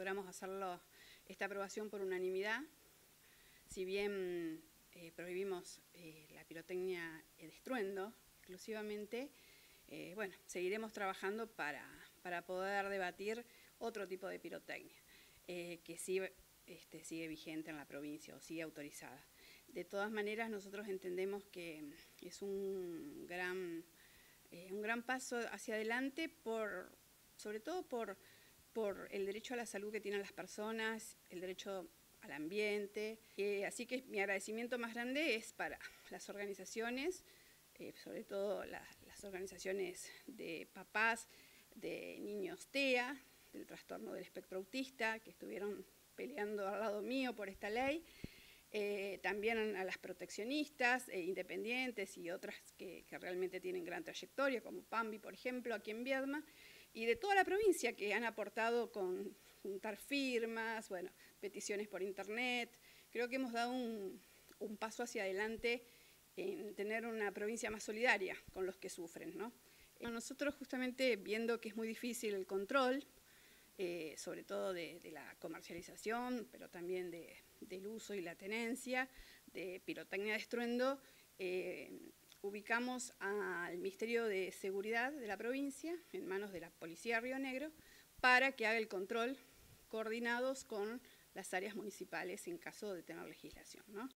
logramos hacerlo, esta aprobación por unanimidad. Si bien eh, prohibimos eh, la pirotecnia de estruendo exclusivamente, eh, bueno, seguiremos trabajando para, para, poder debatir otro tipo de pirotecnia, que este, sigue vigente en la provincia o sigue autorizada. De todas maneras, nosotros entendemos que es un gran, un gran paso hacia adelante, por, sobre todo por, por el derecho a la salud que tienen las personas, el derecho al ambiente. así que mi agradecimiento más grande es para las organizaciones, eh, sobre todo las organizaciones de papás, de niños TEA, del trastorno del espectro autista, que estuvieron peleando al lado mío por esta ley. Eh, también a las proteccionistas eh, independientes y otras que, que, realmente tienen gran trayectoria, como PAMBI, por ejemplo, aquí en Viedma, y de toda la provincia que han aportado con juntar firmas, bueno, peticiones por internet. Creo que hemos dado un, paso hacia adelante en tener una provincia más solidaria con los que sufren. ¿no? Nosotros justamente viendo que es muy difícil el control, eh, sobre todo de, la comercialización, pero también del uso y la tenencia de pirotecnia de estruendo, eh, ubicamos al Ministerio de Seguridad de la provincia en manos de la Policía de Río Negro para que haga el control coordinados con las áreas municipales en caso de tener legislación. ¿no?